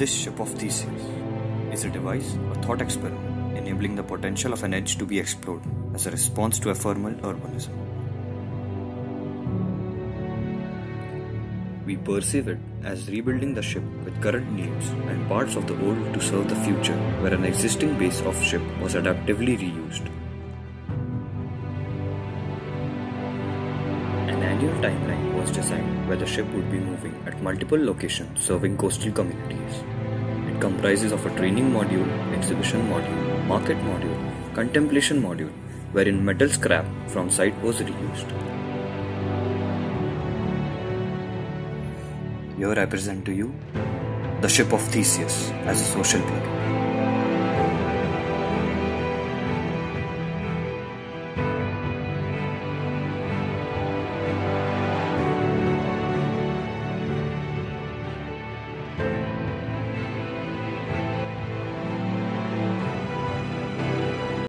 This ship of Theseus is a device a thought experiment enabling the potential of an edge to be explored as a response to ephemeral urbanism. We perceive it as rebuilding the ship with current needs and parts of the old to serve the future, where an existing base of ship was adaptively reused. Timeline was designed where the ship would be moving at multiple locations serving coastal communities. It comprises of a training module, exhibition module, market module, contemplation module, wherein metal scrap from site was reused. Here I present to you the ship of Theseus as a social play.